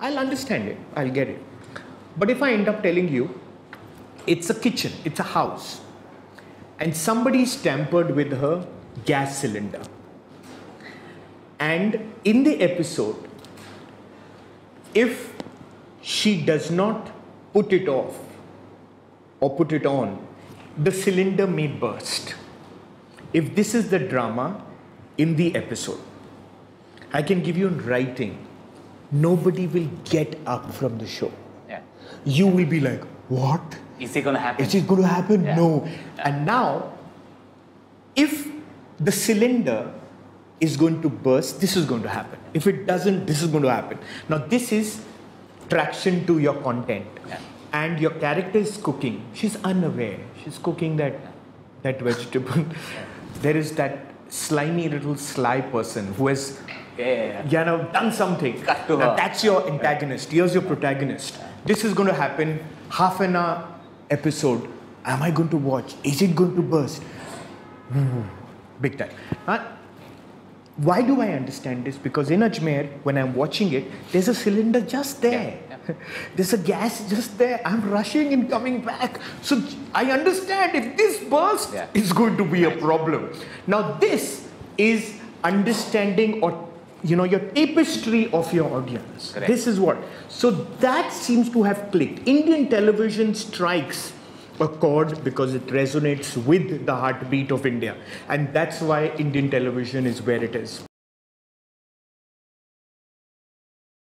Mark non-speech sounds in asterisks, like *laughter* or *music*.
I'll understand it. I'll get it. But if I end up telling you, it's a kitchen, it's a house, and somebody's tampered with her gas cylinder. And in the episode, if she does not put it off or put it on, the cylinder may burst. If this is the drama in the episode, I can give you in writing, nobody will get up from the show. Yeah. You will be like, what? Is it gonna happen? Is it going to happen? Yeah. No. And now, if the cylinder is going to burst, this is going to happen. If it doesn't, this is going to happen. Now, this is traction to your content. Yeah. And your character is cooking. She's unaware. She's cooking that that vegetable. There is that slimy little sly person who has Yeah, yeah, yeah. you know, done something. Cut to Now her. that's your antagonist. Here's your protagonist. This is going to happen half an hour episode. Am I going to watch? Is it going to burst? Hmm, big time. Now, why do I understand this? Because in Ajmer, when I'm watching it, there's a cylinder just there. *laughs* There's a gas just there. I'm rushing and coming back. So I understand if this bursts, Yeah. it's going to be a problem. Now, this is understanding or you know your tapestry of your audience. Correct. This is what. So that seems to have clicked. Indian television strikes a chord because it resonates with the heartbeat of India, and that's why Indian television is where it is.